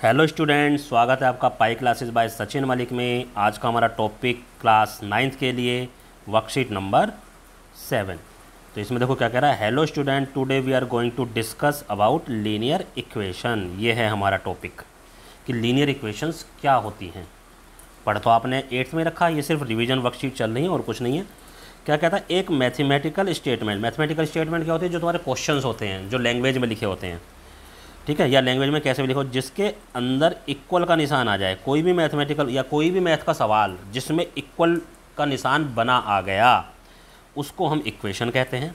Hello student स्वागत है आपका Pi Classes by Sachin Malik में। आज का हमारा टॉपिक क्लास नाइन्थ के लिए, वर्कशीट नंबर सेवन। तो इसमें देखो क्या कह रहा है, hello student, today we are going to discuss about linear equation. ये है हमारा टॉपिक कि लीनियर इक्वेशंस क्या होती हैं। पढ़ तो आपने एट्थ में रखा, ये सिर्फ़ रिविजन वर्कशीट चल रही है और कुछ नहीं है। क्या कहता है, एक मैथमेटिकल स्टेटमेंट मैथमेटिकल स्टेटमेंट क्या होते हैं, जो तुम्हारे क्वेश्चन होते हैं, जो लैंग्वेज में लिखे होते हैं। ठीक है? या लैंग्वेज में कैसे भी लिखो, जिसके अंदर इक्वल का निशान आ जाए, कोई भी मैथमेटिकल या कोई भी मैथ का सवाल जिसमें इक्वल का निशान बना आ गया, उसको हम इक्वेशन कहते हैं।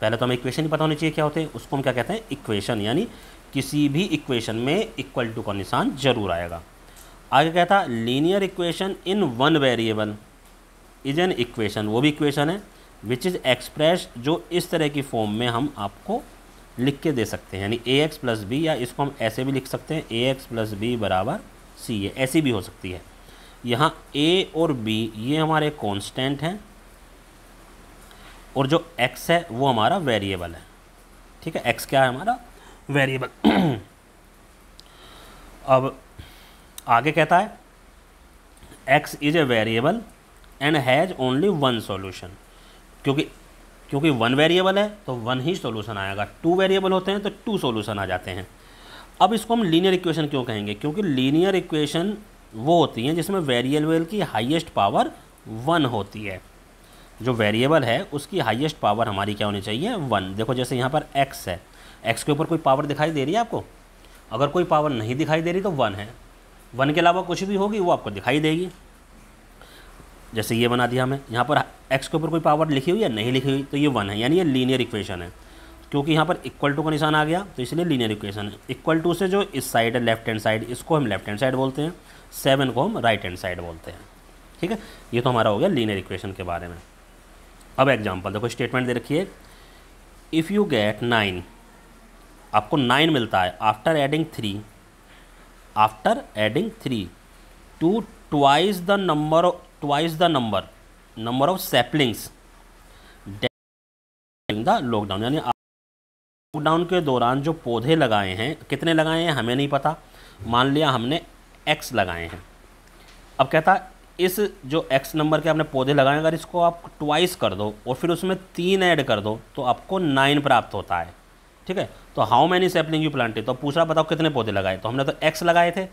पहले तो हमें इक्वेशन ही पता होनी चाहिए क्या होते हैं? उसको हम क्या कहते हैं? इक्वेशन यानी किसी भी इक्वेशन में इक्वल टू का निशान ज़रूर आएगा। आगे कहता linear equation in one variable is an equation वो भी इक्वेशन है विच इज़ एक्सप्रेस जो इस तरह की फॉर्म में हम आपको लिख के दे सकते हैं, यानी ए एक्स प्लस बी या इसको हम ऐसे भी लिख सकते हैं ए एक्स प्लस बी बराबर सी ए ऐसी भी हो सकती है। यहाँ ए और बी ये हमारे कांस्टेंट हैं, और जो एक्स है, वो हमारा वेरिएबल है। ठीक है एक्स क्या है हमारा? वेरिएबल अब आगे कहता है x is a variable and has only one solution क्योंकि क्योंकि वन वेरिएबल है तो वन ही सॉल्यूशन आएगा। टू वेरिएबल होते हैं तो टू सॉल्यूशन आ जाते हैं। अब इसको हम लीनियर इक्वेशन क्यों कहेंगे? क्योंकि लीनियर इक्वेशन वो होती हैं जिसमें वेरिएबल की हाईएस्ट पावर वन होती है। जो वेरिएबल है, उसकी हाईएस्ट पावर हमारी क्या होनी चाहिए? वन देखो, जैसे यहाँ पर एक्स है। एक्स के ऊपर कोई पावर दिखाई दे रही है आपको? अगर कोई पावर नहीं दिखाई दे रही तो वन है। वन के अलावा कुछ भी होगी, वो आपको दिखाई देगी। जैसे ये बना दिया हमें। यहाँ पर एक्स के ऊपर कोई पावर लिखी हुई है? नहीं लिखी हुई तो ये वन है, यानी ये लीनियर इक्वेशन है। क्योंकि यहाँ पर इक्वल टू का निशान आ गया तो इसलिए लीनियर इक्वेशन है। इक्वल टू से जो इस साइड है लेफ़्ट हैंड साइड इसको हम लेफ़्ट हैंड साइड बोलते हैं। सेवन को हम राइट हैंड साइड बोलते हैं। ठीक है? ये तो हमारा हो गया लीनियर इक्वेशन के बारे में। अब एग्ज़ाम्पल देखो स्टेटमेंट दे रखिए इफ़ यू गेट नाइन आपको नाइन मिलता है। After adding three after adding three to twice the number twice the number number of saplings the lockdown यानी लॉकडाउन के दौरान जो पौधे लगाए हैं, कितने लगाए हैं, हमें नहीं पता। मान लिया हमने एक्स लगाए हैं। अब कहता इस जो एक्स नंबर के आपने पौधे लगाए, अगर इसको आप ट्वाइस कर दो और फिर उसमें तीन ऐड कर दो तो आपको नाइन प्राप्त होता है। ठीक है? तो how many sapling you planted तो पूछ रहा बताओ कितने पौधे लगाए? तो हमने तो एक्स लगाए थे।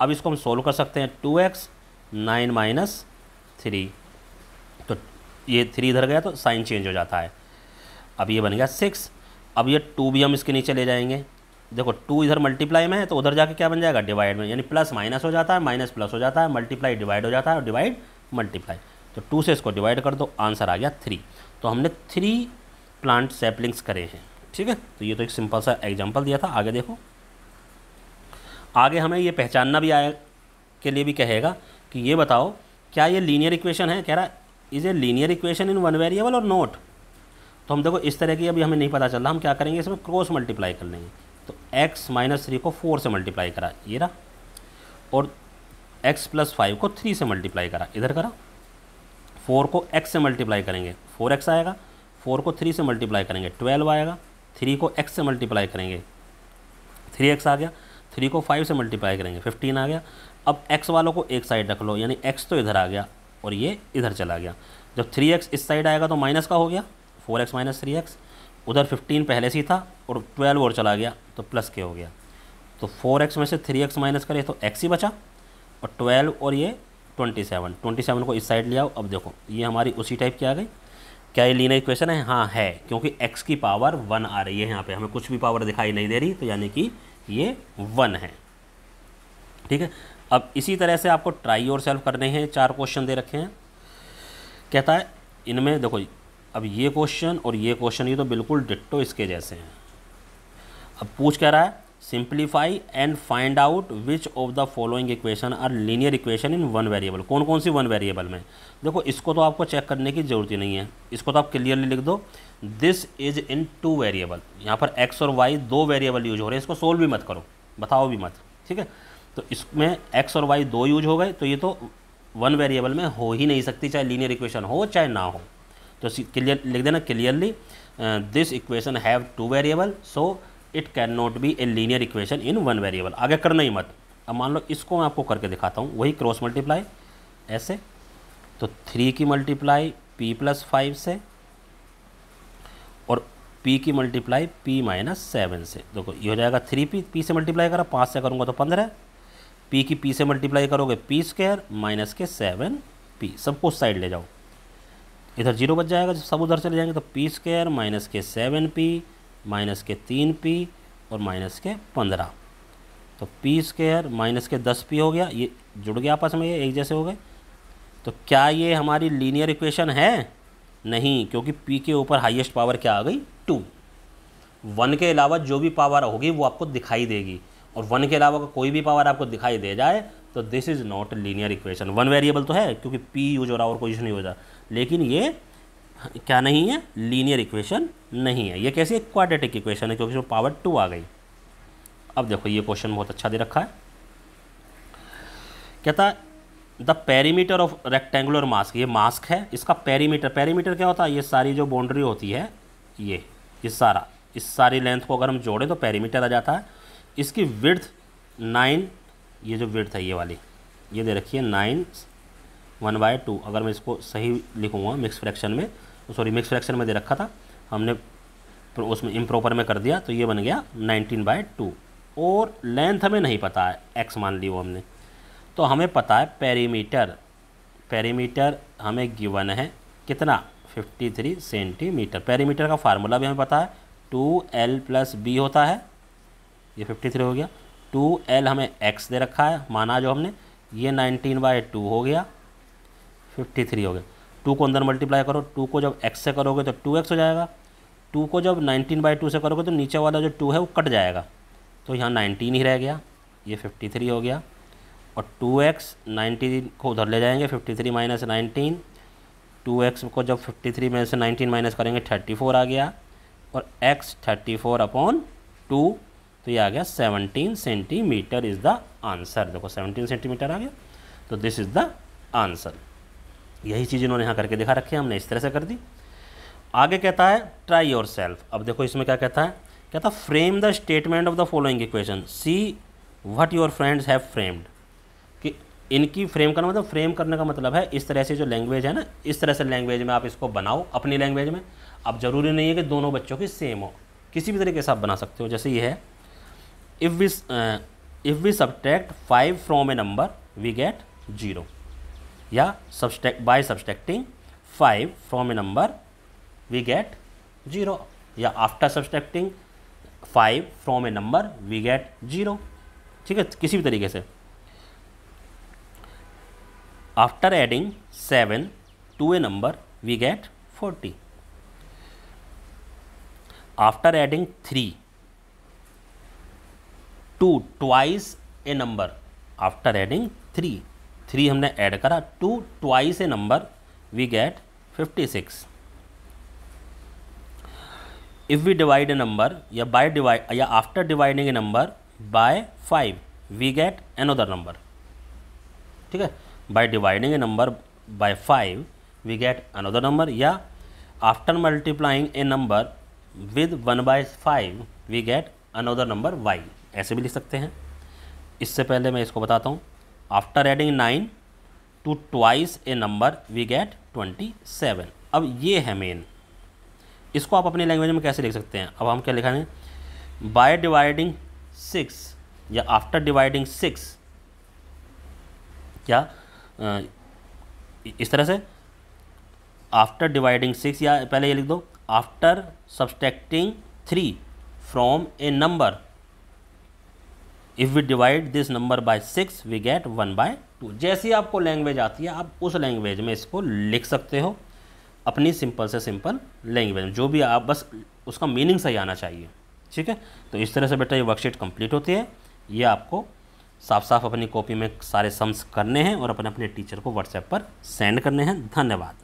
अब इसको हम सोल्व कर सकते हैं two x nine minus three. तो ये थ्री इधर गया तो साइन चेंज हो जाता है। अब ये बन गया सिक्स। अब ये टू भी हम इसके नीचे ले जाएँगे। देखो, टू इधर मल्टीप्लाई में है तो उधर जाके क्या बन जाएगा? डिवाइड में। यानी प्लस माइनस हो जाता है माइनस प्लस हो जाता है मल्टीप्लाई डिवाइड हो जाता है और डिवाइड मल्टीप्लाई तो टू से इसको डिवाइड कर दो आंसर आ गया थ्री तो हमने थ्री प्लांट सैपलिंग्स करे हैं, ठीक है? तो ये तो एक सिंपल सा एग्ज़ाम्पल दिया था। आगे देखो। आगे हमें ये पहचानना भी आए के लिए भी कहेगा कि ये बताओ क्या ये लीनियर इक्वेशन है? कह रहा है is a linear equation in one variable और नोट तो हम देखो, इस तरह की अभी हमें नहीं पता चल रहा, हम क्या करेंगे, इसमें क्रॉस मल्टीप्लाई कर लेंगे। तो x माइनस थ्री को फोर से मल्टीप्लाई करा, ये रहा। और x प्लस फाइव को थ्री से मल्टीप्लाई करा, इधर करा। फोर को x से मल्टीप्लाई करेंगे फोर एक्स आएगा। फोर को थ्री से मल्टीप्लाई करेंगे ट्वेल्व आएगा। थ्री को x से मल्टीप्लाई करेंगे थ्री एक्स आ गया। थ्री को फाइव से मल्टीप्लाई करेंगे फिफ्टीन आ गया। अब x वालों को एक साइड रख लो, यानी x तो इधर आ गया और ये इधर चला गया। जब थ्री एक्स इस साइड आएगा तो माइनस का हो गया four x minus three x उधर फिफ्टीन पहले से ही था और ट्वेल्व और चला गया तो प्लस के हो गया। तो फोर एक्स में से थ्री एक्स माइनस करें तो एक्स ही बचा और ट्वेल्व और ये ट्वेंटी सेवन ट्वेंटी सेवन को इस साइड ले आओ। अब देखो, ये हमारी उसी टाइप की आ गई। क्या ये लीना इक्वेशन है? हाँ है, क्योंकि एक्स की पावर वन आ रही है यहाँ पे। हमें कुछ भी पावर दिखाई नहीं दे रही तो यानी कि ये वन है। ठीक है? अब इसी तरह से आपको ट्राई और सेल्फ करने हैं, चार क्वेश्चन दे रखे हैं। कहता है, इनमें देखो अब ये क्वेश्चन और ये क्वेश्चन ये तो बिल्कुल डिट्टो इसके जैसे हैं। अब पूछ कह रहा है? Simplify and find out which of the following equation are linear equation in one variable कौन कौन सी वन वेरिएबल में? देखो, इसको तो आपको चेक करने की ज़रूरत ही नहीं है। इसको तो आप क्लियरली लिख दो। This is in two variable यहाँ पर एक्स और वाई दो वेरिएबल यूज़ हो रहे हैं। इसको सोल्व भी मत करो। बताओ भी मत। ठीक है? तो इसमें एक्स और वाई दो यूज़ हो गए तो ये तो वन वेरिएबल में हो ही नहीं सकती, चाहे लीनियर इक्वेशन हो चाहे ना हो। तो क्लियर लिख देना clearly this equation have two variable so it can not be a linear equation in one variable आगे करना ही मत। अब मान लो इसको मैं आपको करके दिखाता हूँ, वही क्रॉस मल्टीप्लाई ऐसे। तो थ्री की मल्टीप्लाई पी प्लस फाइव से, और पी की मल्टीप्लाई पी माइनस सेवन से। देखो, ये हो जाएगा थ्री पी पी से मल्टीप्लाई करा, पाँच से करूँगा तो पंद्रह। पी की पी से मल्टीप्लाई करोगे पी स्क्वायर माइनस के सेवन पी सबको उस साइड ले जाओ। इधर ज़ीरो बच जाएगा, जब सब उधर चले जाएँगे तो पी स्क्वायर माइनस के सेवन पी माइनस के तीन पी और माइनस के पंद्रह। तो पी स्क्वायर माइनस के दस पी हो गया, ये जुड़ गया आपस में, ये एक जैसे हो गए। तो क्या ये हमारी लीनियर इक्वेशन है? नहीं, क्योंकि पी के ऊपर हाईएस्ट पावर क्या आ गई? टू वन के अलावा जो भी पावर होगी, वो आपको दिखाई देगी। और वन के अलावा कोई भी पावर आपको दिखाई दे जाए तो this is not linear equation one variable तो है, क्योंकि पी यूज़ हो रहा और कुछ नहीं हो रहा लेकिन ये क्या नहीं है? लीनियर इक्वेशन नहीं है। ये कैसी क्वाड्रेटिक इक्वेशन है? क्योंकि उसमें पावर टू आ गई। अब देखो, ये क्वेश्चन बहुत अच्छा दे रखा है। कहता the perimeter of rectangular mask ये मास्क है, इसका पेरीमीटर पेरीमीटर क्या होता है? ये सारी जो बाउंड्री होती है, ये ये सारा, इस सारी लेंथ को अगर हम जोड़ें तो पेरीमीटर आ जाता है। इसकी विर्थ नाइन ये जो विर्थ है ये वाली, ये दे रखी है नाइन वन बाय टू अगर मैं इसको सही लिखूँगा मिक्स फ्रैक्शन में सॉरी मिक्स फ्रैक्शन में दे रखा था, हमने उसमें इम्प्रॉपर में कर दिया तो ये बन गया नाइनटीन बाय टू और लेंथ हमें नहीं पता है एक्स मान ली वो हमने। तो हमें पता है पेरीमीटर पेरीमीटर हमें गिवन है कितना? 53 सेंटीमीटर पेरीमीटर का फार्मूला भी हमें पता है टू एल प्लस बी होता है ये 53 हो गया। टू एल हमें एक्स दे रखा है, माना जो हमने, ये 19 बाय टू हो गया 53 हो गया। टू को अंदर मल्टीप्लाई करो टू को जब एक्स से करोगे तो टू एक्स हो जाएगा। टू को जब 19 बाई टू से करोगे तो नीचे वाला जो टू है वो कट जाएगा। तो यहाँ 19 ही रह गया, ये 53 हो गया। और टू एक्स नाइनटीन को उधर ले जाएँगे fifty three minus nineteen two X को जब फिफ्टी थ्री में से नाइनटीन माइनस करेंगे थर्टी फोर आ गया। और X thirty four upon two तो ये आ गया seventeen centimetre is the answer. देखो सेवनटीन सेंटीमीटर आ गया तो दिस इज़ द आंसर। यही चीज़ इन्होंने यहाँ करके दिखा रखी है, हमने इस तरह से कर दी। आगे कहता है ट्राई योर सेल्फ अब देखो इसमें क्या कहता है, कहता frame the statement of the following equation see what your friends have framed कि इनकी फ्रेम करना मतलब फ्रेम करने का मतलब है, इस तरह से जो लैंग्वेज है ना, इस तरह से लैंग्वेज में आप इसको बनाओ, अपनी लैंग्वेज में। अब ज़रूरी नहीं है कि दोनों बच्चों की सेम हो। किसी भी तरीके से आप बना सकते हो, जैसे ये है। If we if we subtract five from a number we get zero या subtract by subtracting five from a number we get zero या after subtracting five from a number we get zero ठीक है? किसी भी तरीके से। After adding 7 to a number, we get 40. After adding 3 to twice a number after adding three three हमने add करा, to twice a number we get fifty six if we divide a number या by divide या after dividing a number by five we get another number ठीक है? By dividing a number by five we get another number या after multiplying a number with one by five we get another number Y ऐसे भी लिख सकते हैं। इससे पहले मैं इसको बताता हूँ। After adding nine to twice a number we get twenty seven अब ये है मेन इसको आप अपनी लैंग्वेज में कैसे लिख सकते हैं? अब हम क्या लिखेंगे बाय डिवाइडिंग सिक्स या आफ्टर डिवाइडिंग सिक्स क्या इस तरह से? आफ्टर डिवाइडिंग सिक्स या पहले ये लिख दो। After subtracting three from a number if we divide this number by six we get one by two जैसी आपको लैंग्वेज आती है, आप उस लैंग्वेज में इसको लिख सकते हो। अपनी सिंपल से सिंपल लैंग्वेज में। जो भी आप, बस उसका मीनिंग सही आना चाहिए। ठीक है? तो इस तरह से बेटा ये वर्कशीट कंप्लीट होती है। ये आपको साफ़ साफ़ अपनी कॉपी में सारे सम्स करने हैं और अपने अपने टीचर को व्हाट्सएप पर सेंड करने हैं। धन्यवाद।